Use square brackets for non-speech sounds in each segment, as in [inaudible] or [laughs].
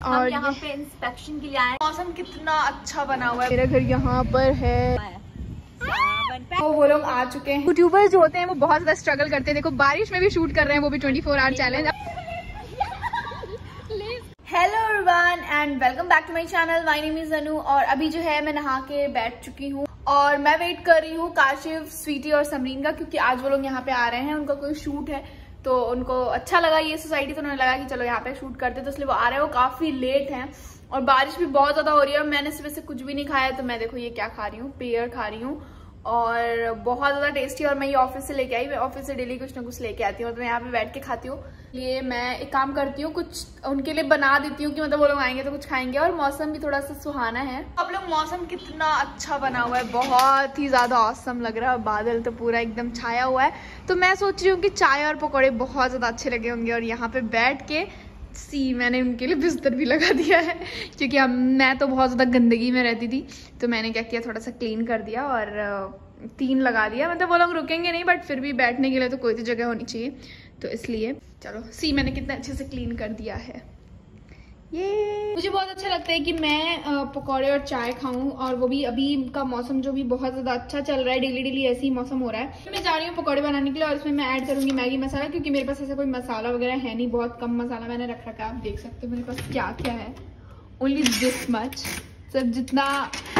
और यहाँ पे इंस्पेक्शन के लिए आए मौसम कितना अच्छा बना हुआ है। मेरा घर यहाँ पर है। तो वो लोग आ चुके हैं। यूट्यूबर्स जो होते हैं वो बहुत ज़्यादा स्ट्रगल करते हैं। देखो बारिश में भी शूट कर रहे हैं वो भी 24 four hour challenge hello everyone and welcome back to my channel my name is Anu और अभी जो है मैं नहा के बैठ चुकी हूँ। और मैं वेट कर रही हूँ काशिफ स्वीटी और समरीन का क्योंकि आज वो लोग यहाँ पे आ रहे हैं। उनका कोई शूट है। तो उनको अच्छा लगा ये सोसाइटी तो उन्होंने लगा कि चलो यहाँ पे शूट करते तो इसलिए वो आ रहे हैं। वो काफ़ी लेट हैं और बारिश भी बहुत ज़्यादा हो रही है और मैंने सुबह से कुछ भी नहीं खाया। तो मैं देखो ये क्या खा रही हूँ। पेयर खा रही हूँ। और बहुत ज़्यादा टेस्टी और मैं ये ऑफ़िस से लेके आई, मैं ऑफ़िस से डेली कुछ ना कुछ लेके आती हूँ और मैं यहाँ पे बैठ के खाती हूँ। ये मैं एक काम करती हूँ, कुछ उनके लिए बना देती हूँ कि मतलब वो लोग आएँगे तो कुछ खाएँगे और मौसम भी थोड़ा सा सुहाना है। अब लोग मौसम कितना अच्छा बना हुआ है, बहुत ही ज़्यादा औसम लग रहा है, बादल तो पूरा एकदम छाया हुआ है। तो मैं सोच रही हूँ कि चाय और पकौड़े बहुत ज़्यादा अच्छे लगे होंगे और यहाँ पे बैठ के सी मैंने उनके लिए बिस्तर भी लगा दिया है, क्योंकि अब मैं तो बहुत ज़्यादा गंदगी में रहती थी तो मैंने क्या किया, थोड़ा सा क्लीन कर दिया और तीन लगा दिया। मतलब वो लोग रुकेंगे नहीं बट फिर भी बैठने के लिए तो कोई तो जगह होनी चाहिए। तो इसलिए, चलो, सी मैंने कितना अच्छे से क्लीन कर दिया है। ये मुझे बहुत अच्छा लगता है कि मैं पकौड़े और चाय खाऊं और वो भी अभी का मौसम जो भी बहुत ज़्यादा अच्छा चल रहा है, डेली डेली ऐसे ही मौसम हो रहा है। तो मैं जा रही हूँ पकौड़े बनाने के लिए और इसमें मैं ऐड करूँगी मैगी मसाला क्योंकि मेरे पास ऐसा कोई मसाला वगैरह है नहीं, बहुत कम मसाला मैंने रख रखा है आप देख सकते हो मेरे पास क्या क्या है। ओनली दिस मच सिर्फ़ जितना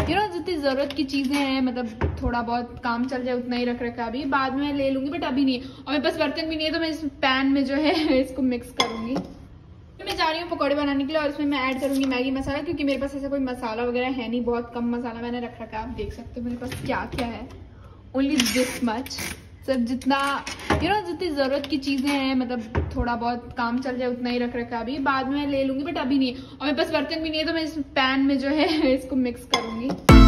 यू नो जितनी ज़रूरत की चीज़ें हैं मतलब थोड़ा बहुत काम चल जाए उतना ही रख रखा है अभी। बाद में ले लूँगी बट अभी नहीं। और मेरे पास बर्तन भी नहीं है तो मैं इस पैन में जो है, [laughs] इसको मिक्स करूँगी। मैं जा रही हूँ पकौड़े बनाने के लिए और इसमें मैं ऐड करूँगी मैगी मसाला, क्योंकि मेरे पास ऐसा कोई मसाला वगैरह है नहीं, बहुत कम मसाला मैंने रख रखा है आप देख सकते हो मेरे पास क्या क्या है। ओनली दिस मच सिर्फ़ जितना यू नो जितनी ज़रूरत की चीज़ें हैं मतलब थोड़ा बहुत काम चल जाए, उतना ही रख रखा है अभी। बाद में ले लूँगी बट अभी नहीं। और मेरे पास बर्तन भी नहीं है तो मैं इस पैन में जो है, [laughs] इसको मिक्स करूँगी।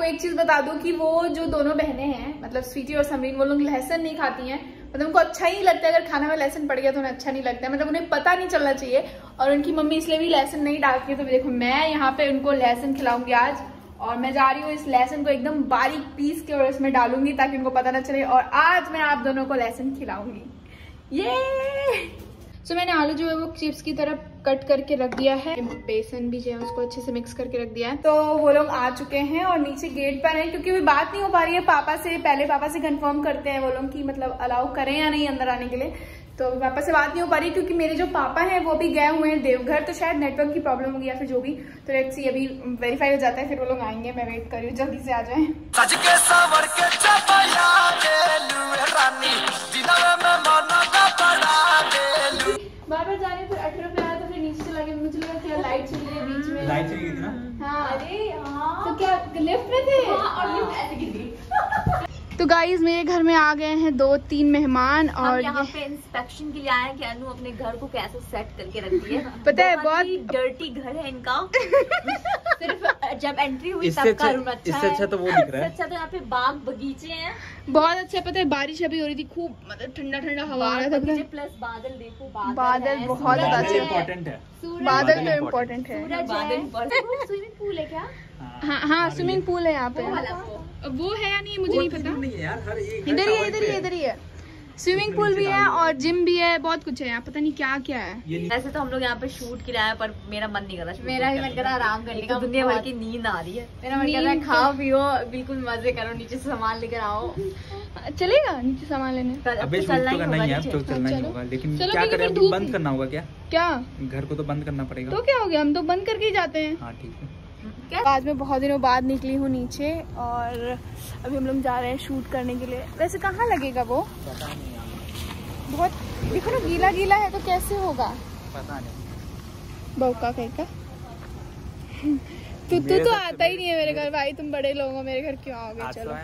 आपको एक चीज़ बता दूँ कि वो जो दोनों बहनें हैं मतलब स्वीटी और समरीन वो लोग लहसुन नहीं खाती हैं मतलब उनको अच्छा ही लगता है। अगर खाना में लहसुन पड़ गया तो उन्हें अच्छा नहीं लगता है। मतलब उन्हें पता नहीं चलना चाहिए और उनकी मम्मी इसलिए भी लहसुन नहीं डालती है। तो देखो, मैं यहाँ पे उनको लहसन खिलाऊँगी आज और मैं जा रही हूँ इस लहसन को एकदम बारीक पीस के और इसमें डालूँगी ताकि उनको पता ना चले और आज मैं आप दोनों को लहसुन खिलाऊँगी। ये! सो मैंने आलू जो है वो चिप्स की तरह कट करके रख दिया है। बेसन भी जो है उसको अच्छे से मिक्स करके रख दिया है। तो वो लोग आ चुके हैं और नीचे गेट पर हैं क्योंकि अभी बात नहीं हो पा रही है। पापा से पहले पापा से कंफर्म करते हैं वो लोग की मतलब अलाउ करें या नहीं अंदर आने के लिए। तो पापा से बात नहीं हो पा रही क्योंकि मेरे जो पापा हैं वो भी गए हुए हैं देवघर। तो शायद नेटवर्क की प्रॉब्लम होगी या फिर जो भी। तो लेट्स सी अभी वेरीफाई हो जाता है फिर वो लोग आएँगे। मैं वेट कर रही हूँ जल्दी से आ जाए। हाँ। अरे हाँ। तो क्या लिफ्ट में थे? हाँ और लिफ्ट ऐसे गिर गई तो गाइज़ मेरे घर में आ गए हैं दो तीन मेहमान और यहाँ पे इंस्पेक्शन के लिए आए हैं कि अनु अपने घर को कैसे सेट करके रख दिए। [laughs] पता है, बहुत- ही डर्टी घर है इनका। [laughs] सिर्फ़ जब एंट्री हुई तब का अच्छा- रूम अच्छा इससे अच्छा तो वो दिख रहा है। अच्छा तो यहाँ पे बाग बगीचे हैं। बहुत अच्छा पता है बारिश अभी हो रही थी खूब मतलब ठंडा ठंडा हवा आ रहा था प्लस बादल देखो बादल बादल है, बहुत है, इम्पोर्टेंट है। सूरज बादल बादल तो इम्पोर्टेंट है। स्विमिंग पूल है। क्या? हाँ हाँ स्विमिंग पूल है यहाँ पे। वो है या नहीं मुझे नहीं पता। नहीं है यार इधर ही इधर ही है इधर ही है। स्विमिंग पूल भी है और जिम भी है बहुत कुछ है यहाँ पता नहीं क्या क्या है। वैसे तो हम लोग यहाँ पे शूट के लिए आए पर मेरा मन नहीं कर रहा मेरा भी मन कर रहा है आराम करने का तो दुनिया भर की नींद आ रही है। मेरा मन कर रहा है खाओ पियो बिल्कुल मज़े करो नीचे से सामान लेकर आओ। चलेगा नीचे सामान लेने? अब तो चलना तो ही करना होगा ही है अब तो चलना ही होगा लेकिन क्या करें अभी बंद करना होगा क्या? क्या? घर को तो बंद करना पड़ेगा। तो क्या हो गया हम तो बंद करके ही जाते हैं। हाँ ठीक है। आज मैं बहुत दिनों बाद निकली हूँ नीचे और अभी हम लोग जा रहे हैं शूट करने के लिए। वैसे कहाँ लगेगा वो? बहुत देखो ना गीला गीला है तो कैसे होगा? पता नहीं। बौका कहीं का? तू तू तो आता ही नहीं है मेरे घर। भाई तुम बड़े लोग हो मेरे घर क्यों आओगे? आज तो चलो।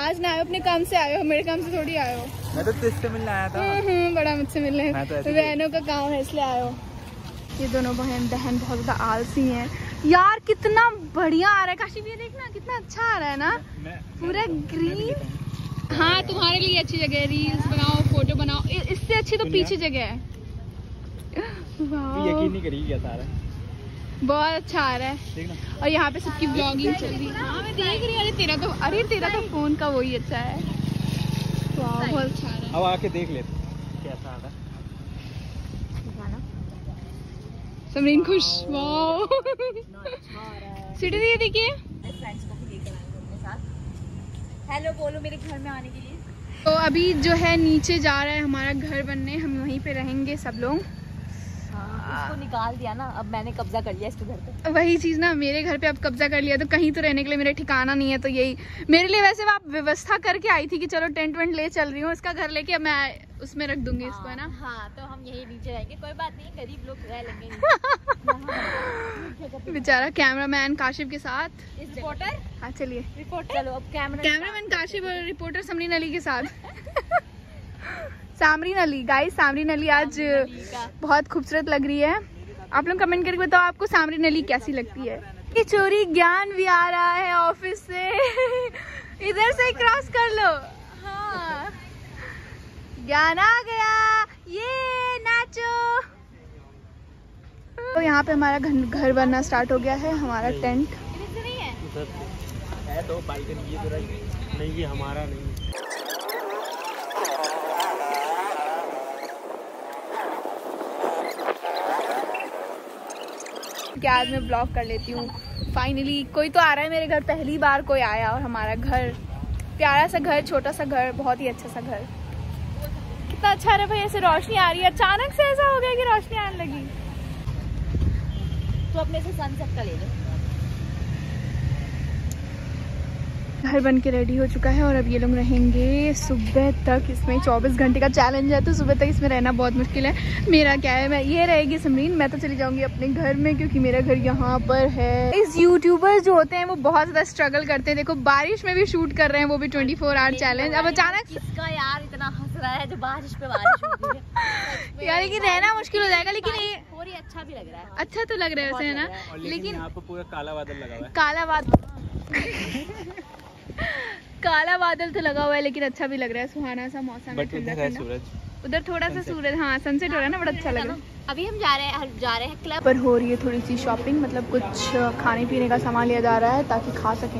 आज ना आयो अपने काम से आए हो मेरे काम से थोड़ी हो मैं तो तुझसे मिलने आया था। हम्म, हम्म, बड़ा मुझसे मिलने। तो ऐसे बहनों का काम है इसलिए हो ये दोनों बहन बहन बहुत ज़्यादा आलसी हैं। यार कितना बढ़िया आ रहा है। काशी ये देखना कितना अच्छा आ रहा है ना? पूरा ग्रीन हाँ। तुम्हारे लिए अच्छी जगह है। रील्स बनाओ फ़ोटो बनाओ। इससे अच्छी तो पीछे जगह है। यकीन नहीं करेगी क्या सारा बहुत अच्छा आ रहा है। और यहाँ पे सबकी ब्लॉगिंग चल रही है। हाँ मैं देख रही हूँ। अरे तेरा तो अरे तेरा तो फ़ोन का वही अच्छा है। बहुत अच्छा आ रहा है। अब आके देख ले कैसा आ रहा है। समरीन खुश। वाओ। सिटी दी देखिए। हेलो बोलो मेरे घर में आने के लिए। तो अभी जो है नीचे जा रहा है हमारा घर बनने। हम वहीं पे रहेंगे सब लोग। उसको निकाल दिया ना अब मैंने कब्जा कर लिया इसके घर पे। वही चीज़ ना मेरे घर पे अब कब्जा कर लिया तो कहीं तो रहने के लिए मेरा ठिकाना नहीं है तो यही। मेरे लिए वैसे आप व्यवस्था करके आई थी कि चलो टेंट वेंट ले चल रही हूँ इसका घर लेके अब मैं उसमें रख दूँगी इसको है ना? हाँ तो हम यही नीचे रहेंगे कोई बात नहीं गरीब लोग रह लेंगे [laughs] बेचारा कैमरामैन काशिफ के साथ। रिपोर्टर? हाँ चलिए। रिपोर्टर? चलो अब कैमरा कैमरामैन काशिफ और रिपोर्टर समरीन अली के साथ। [laughs] सामरीन अली गाइस सामरीन अली आज बहुत खूबसूरत लग रही है। आप लोग कमेंट करके बताओ आपको सामरीन अली कैसी लगती है? ये चोरी ज्ञान भी आ रहा है ऑफ़िस से। [laughs] इधर से क्रॉस कर लो। हाँ। ज्ञान आ गया। ये नाचो। तो यहाँ पे हमारा घर घर बनना स्टार्ट हो गया है हमारा टेंट है? तो बालकनी ये जरा नहीं ये हमारा नहीं कि आज मैं ब्लॉग कर लेती हूँ। फाइनली कोई तो आ रहा है मेरे घर, पहली बार कोई आया और हमारा घर। प्यारा सा घर, छोटा सा घर, बहुत ही अच्छा सा घर। कितना अच्छा रहा भाई, ऐसे रोशनी आ रही है। अचानक से ऐसा हो गया कि रोशनी आने लगी। तो अपने से सनसेट का ले लो। घर बन के रेडी हो चुका है और अब ये लोग रहेंगे सुबह तक इसमें। 24 घंटे का चैलेंज है तो सुबह तक इसमें रहना बहुत मुश्किल है। मेरा क्या है मैं ये रहेगी समरीन मैं तो चली जाऊँगी अपने घर में क्योंकि मेरा घर यहाँ पर है। इस यूट्यूबर्स जो होते हैं वो बहुत ज़्यादा स्ट्रगल करते हैं। देखो बारिश में भी शूट कर रहे हैं वो भी 24 फोर आवर चैलेंज अब अचानक यार इतना हंस रहा है जो बारिश पे बारिश हो? [laughs] यार लेकिन रहना मुश्किल हो जाएगा लेकिन ये हो अच्छा भी लग रहा है। अच्छा तो लग रहा है वैसे है ना? लेकिन, लेकिन यहाँ पर पूरा काला बादल लगा हुआ है। काला बादल [laughs] [laughs] काला बादल तो लगा हुआ है लेकिन अच्छा भी लग रहा है सुहाना सा मौसम है उधर है ठंडा। सूरज। उधर थोड़ा सा सूरज हाँ सनसेट हो रहा है ना बड़ा अच्छा लग रहा है। अभी हम जा रहे हैं जा रहे हैं क्लब पर हो रही है थोड़ी सी शॉपिंग मतलब कुछ खाने पीने का सामान लिया जा रहा है ताकि खा सकें।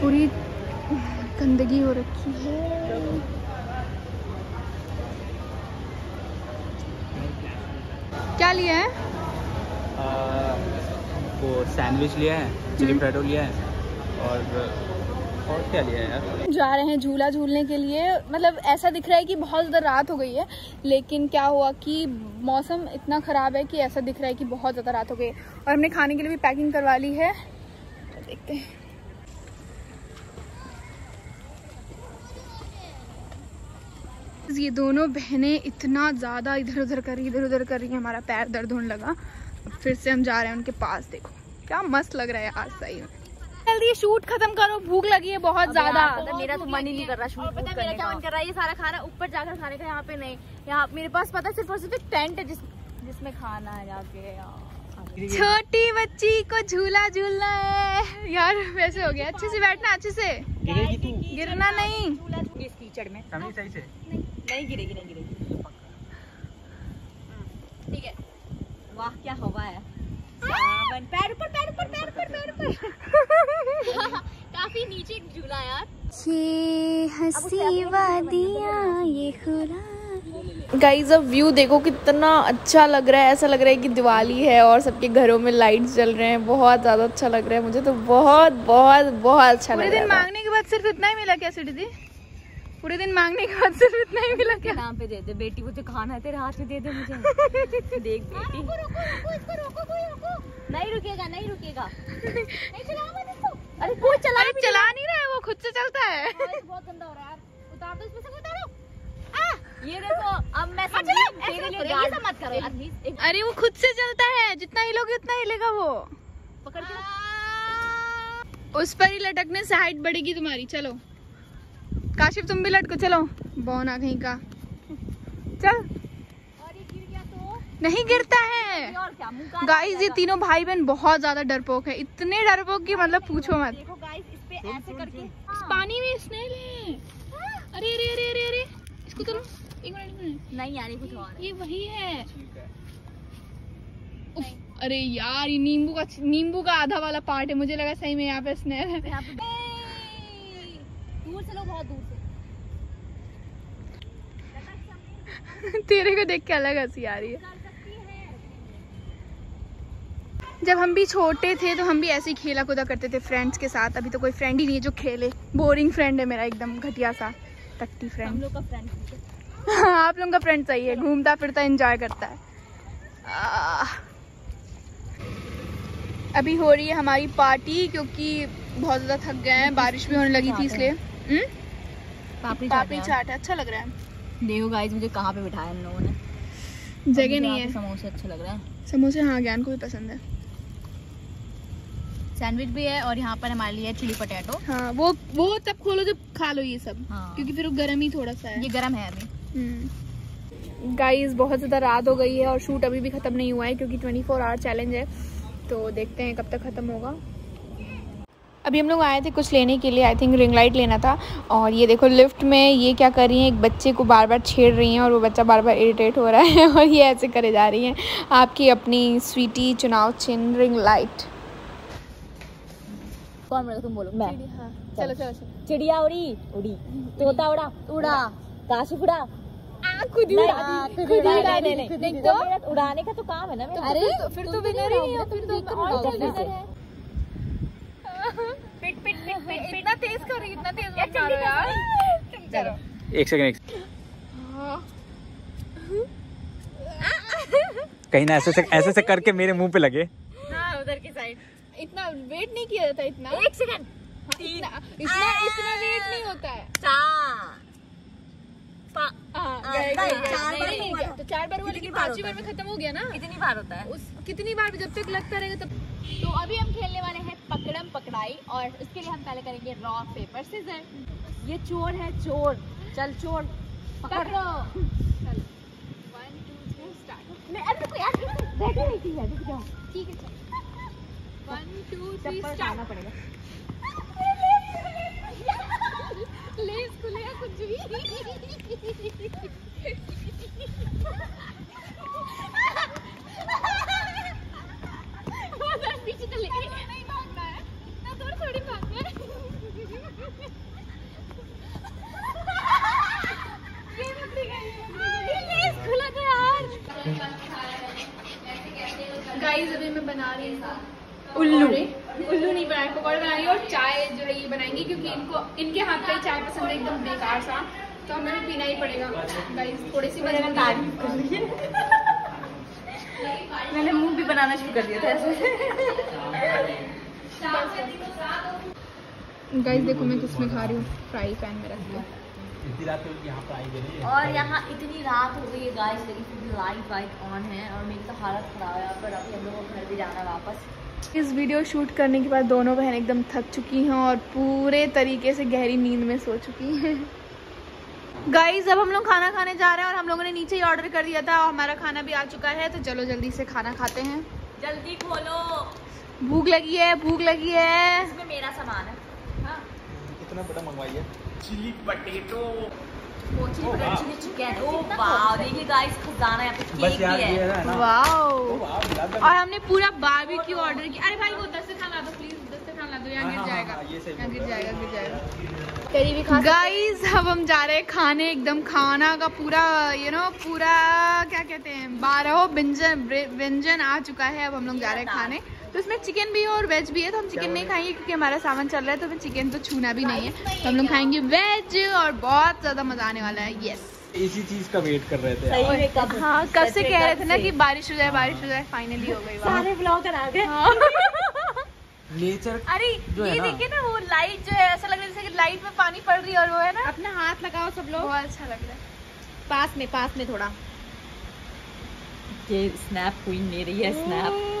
पूरी गंदगी हो रखी है। क्या लिया है? आ, वो सैंडविच लिया है चिली पटेटो लिया है और और क्या लिया है यार? जा रहे हैं झूला झूलने के लिए। मतलब ऐसा दिख रहा है कि बहुत ज़्यादा रात हो गई है लेकिन क्या हुआ कि मौसम इतना ख़राब है कि ऐसा दिख रहा है कि बहुत ज़्यादा रात हो गई और हमने खाने के लिए भी पैकिंग करवा ली है। देखते हैं। ये दोनों बहनें इतना ज़्यादा इधर उधर कर रही इधर उधर कर रही हैं हमारा पैर दर्द होने लगा। फिर से हम जा रहे हैं उनके पास देखो। क्या मस्त लग रहा है आज सही में। जल्दी शूट खत्म करो भूख लगी है बहुत ज़्यादा। मेरा तो मन ही नहीं कर रहा शूट पता मेरा क्या मन कर रहा है? ये सारा खाना ऊपर जाकर खाने का यहाँ पे नहीं। यहाँ मेरे पास पता सिर्फ़ और सिर्फ़ एक टेंट है जिस जिसमें खाना है जाके छोटी बच्ची को झूला झूलना है। यार वैसे हो गया। अच्छे से बैठना अच्छे से। गिरना नहीं। इस कीचड़ में। सही से। नहीं गिरेगी नहीं गिरेगी। ठीक है। वाह क्या हवा है। सावन। पैर ऊपर पैर ऊपर पैर ऊपर पैर ऊपर। [laughs] काफ़ी नीचे झूला यार। ये हँसी वादियाँ ये खुला। गाइस अब व्यू देखो कितना अच्छा लग रहा है। ऐसा लग रहा है कि दिवाली है और सबके घरों में लाइट्स जल रहे हैं। बहुत ज़्यादा अच्छा लग रहा है मुझे तो। बहुत बहुत बहुत अच्छा लग रहा है। मांगने के बाद सिर्फ़ इतना ही मिला क्या सिटी दी पूरे दिन मांगने के बाद सिर्फ़ इतना ही मिला क्या? नाम पे दे दे बेटी जो खाना है तेरे हाथ में दे दे मुझे। [laughs] देख बेटी। नहीं रुकेगा नहीं रुकेगा। [laughs] अरे कोई चला अरे चला नहीं। रहा है वो खुद से चलता है। बहुत गंदा हो रहा है उतार दो इसमें से उतारो ये देखो अब मैं अच्छा, तेरे लिए मत गार्ड ऐसा मत करो अरे वो खुद से चलता है जितना हिलोगे उतना हिलेगा वो। पकड़ के उस पर ही लटकने से हाइट बढ़ेगी तुम्हारी चलो। काशिफ तुम भी लटको चलो। बौना कहीं का। चल। और ये गिर गया तो नहीं गिरता है। और क्या गाइस ये तीनों भाई बहन बहुत ज़्यादा डरपोक है। इतने डरपोक कि मतलब पूछो मत। देखो गाइस इस पे ऐसे करके इस पानी में स्नेल है अरे अरे अरे अरे अरे। इसको करो। एक मिनट नहीं यार ये कुछ और ये वही है। अरे यार ये नींबू का नींबू का आधा वाला पार्ट है। मुझे लगा सही में यहाँ पे स्नेल है पे दूर से लो बहुत दूर से। तेरे को देख के अलग हँसी आ रही है। जब हम भी छोटे थे तो हम भी ऐसे ही खेला कूदा करते थे फ्रेंड्स के साथ। अभी तो कोई फ्रेंड ही नहीं है जो खेले। बोरिंग फ्रेंड है मेरा एकदम घटिया सा हम फ्रेंड लोग का फ्रेंड आप लोगों का फ्रेंड सही है। घूमता फिरता एंजॉय करता है। अभी हो रही है हमारी पार्टी क्योंकि बहुत ज़्यादा थक गए हैं। बारिश भी होने लगी थी इसलिए? पापड़ी पापड़ी चाट है अच्छा लग रहा है। देखो गाइस मुझे कहाँ पे बिठाया इन लोगों ने। जगह नहीं है। समोसे अच्छे लग रहे हैं। समोसे हाँ ज्ञान को भी पसंद है। सैंडविच भी है और यहाँ पर हमारे लिए चिली पटेटो हाँ वो वो तब खोलो जब खा लो ये सब। हाँ। क्योंकि फिर वो गर्म ही थोड़ा सा है। ये गरम है अभी। गाइस बहुत ज़्यादा रात हो गई है और शूट अभी भी ख़त्म नहीं हुआ है क्योंकि 24 फोर आवर चैलेंज है। तो देखते हैं कब तक ख़त्म होगा। अभी हम लोग आए थे कुछ लेने के लिए आई थिंक रिंग लाइट लेना था। और ये देखो लिफ्ट में ये क्या कर रही हैं एक बच्चे को बार बार छेड़ रही हैं और वो बच्चा बार बार इरिटेट हो रहा है [laughs] और ये ऐसे करे जा रही हैं। आपकी अपनी स्वीटी चुनाव चिन्ह रिंग लाइट कौन बोलेगा तुम बोलो? मैं। चलो। चलो चलो चिड़िया उड़ी। उड़ी। तोता उड़ा। उड़ा। काशिफ उड़ा। हाँ, ही तो। उड़ाने का तो काम है ना अरे फिर तो विनर ही। फिर तो और जल्दी है। पिट पिट पिट पिट इतना तेज कर रही इतना तेज मत मारो यार। तुम करो एक सेकंड एक कहीं ना ऐसे से ऐसे से करके मेरे मुँह पे लगे। हाँ उधर की साइड इतना वेट नहीं किया जाता इतना। एक सेकंड इतना इतना इतना वेट नहीं होता है। चार। पा- हाँ, चार बार हुआ। तो कितनी लेकिन पांचवी बार में खत्म हो गया ना। कितनी बार होता है? उस कितनी बार जब तक लगता रहेगा तब तो अभी हम खेलने वाले हैं पकड़म पकड़ाई और उसके लिए हम पहले करेंगे रॉक पेपर सीजर ये चोर है चोर. चल चोर. पकड़ो. चलो. वन टू थ्री स्टार्ट मैं अरे रुको यार बैठी नहीं थी यार रुक जाओ. ठीक है चलो. वन टू थ्री चप्पल स्टार्ट पड़ेगा. [laughs] लेस खुलेगा कुछ भी [laughs] बहुत पीछे चले गए नहीं भागना है ना दूर थोड़ी भागना है ये बकरी गई ये बकरी गई। ये लेस खुला था यार गाइस अभी मैं बना रही हूँ उल्लू उल्लू नहीं बनाए पकौड़े बना रही हूँ और चाय जो है ये बनाएँगे क्योंकि इनको इनके हाथ का ही चाय पसंद है एकदम बेकार सा। तो हमें भी पीना ही पड़ेगा। गाइस थोड़ी सी मैंने तारीफ़ कर दी [laughs] मैंने मुँह भी बनाना शुरू कर दिया था ऐसे। गाइस देखो मैं किसमें खा रही हूँ। फ्राई पैन में रख के। और यहाँ इतनी रात हो गई है गाइस लेकिन फिर भी लाइट वाइट ऑन है और मेरी तो हालत खराब है पर अभी हम लोगों को घर भी जाना है वापस। इस वीडियो शूट करने के बाद दोनों बहन एकदम थक चुकी हैं और पूरे तरीके से गहरी नींद में सो चुकी हैं। गाइस अब हम लोग खाना खाने जा रहे हैं और हम लोगों ने नीचे ही ऑर्डर कर दिया था और हमारा खाना भी आ चुका है तो चलो जल्दी से खाना खाते हैं। जल्दी खोलो। भूख लगी है भूख लगी है। इसमें मेरा सामान है। कितना बड़ा मंगवाइए मोची पटेटो है। है और हमने पूरा बारबेक्यू ऑर्डर किया। अरे भाई वो दस्तरखान ला दो प्लीज़ दस्तरखान ला दो यहाँ हाँ, गिर हाँ, जाएगा। हाँ, ये सही यहाँ गिर जाएगा गिर जाएगा। गाइस अब हम जा रहे हैं खाने एकदम खाना का पूरा यू नो पूरा क्या कहते हैं बारह व्यंजन व्यंजन आ चुका है। अब हम लोग जा रहे हैं खाने। तो इसमें चिकन भी है और वेज भी है तो हम चिकन नहीं खाएँगे क्योंकि हमारा सामान चल रहा है तो फिर चिकन तो छूना भी नहीं है। तो हम लोग खाएँगे वेज और बहुत ज़्यादा मज़ा आने वाला है यस इसी चीज़ का वेट कर रहे थे सही कब हाँ कब से कह रहे थे ना। कि बारिश हो जाए बारिश हो जाए फाइनली हो गई सारे ब्लॉगर आ गए। हाँ। नेचर अरे जो ये देखिए ना वो लाइट जो है ऐसा लग रहा है जैसे कि लाइट में पानी पड़ रही है और वो है ना। अपना हाथ लगाओ सब लोग। बहुत अच्छा लग रहा है। पास में पास में थोड़ा। ये स्नैप क्वीन ले रही है स्नैप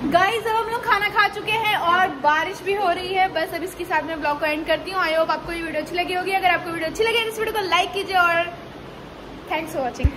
गाइस अब हम लोग खाना खा चुके हैं और बारिश भी हो रही है। बस अब इसके साथ में ब्लॉग को एंड करती हूँ। आई होप आपको ये वीडियो अच्छी लगी होगी। अगर आपको वीडियो अच्छी लगी तो इस वीडियो को लाइक कीजिए और थैंक्स फॉर वॉचिंग